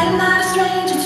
I'm not a stranger.